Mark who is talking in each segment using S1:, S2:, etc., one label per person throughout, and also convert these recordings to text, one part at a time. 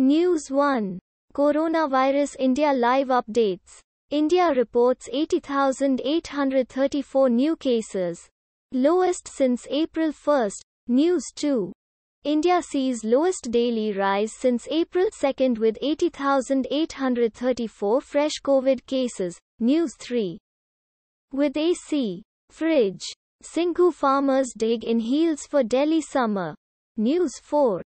S1: News 1. Coronavirus India live updates. India reports 80,834 new cases. Lowest since April 1. News 2. India sees lowest daily rise since April 2 with 80,834 fresh COVID cases. News 3. With AC. Fridge. Singhu farmers dig in heels for Delhi summer. News 4.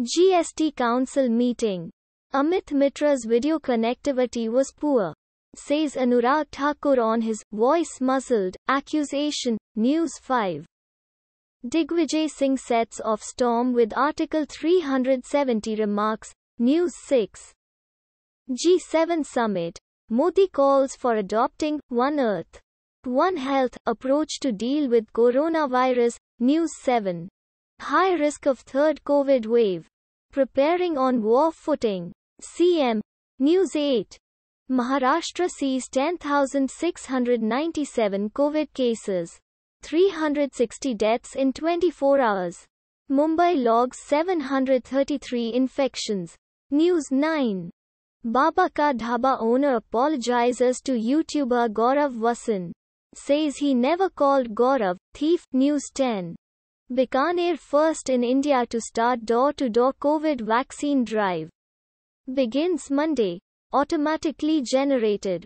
S1: GST Council meeting. Amit Mitra's video connectivity was poor, says Anurag Thakur on his voice muzzled accusation. News 5. Digvijay Singh sets off storm with Article 370 remarks. News 6. G7 Summit. Modi calls for adopting One Earth, One Health approach to deal with coronavirus. News 7. High risk of third COVID wave. Preparing on war footing. CM. News 8. Maharashtra sees 10,697 COVID cases. 360 deaths in 24 hours. Mumbai logs 733 infections. News 9. Baba Ka Dhaba owner apologizes to YouTuber Gaurav Wasan. Says he never called Gaurav thief. News 10. Bikaner first in India to start door-to-door COVID vaccine drive. Begins Monday. Automatically generated.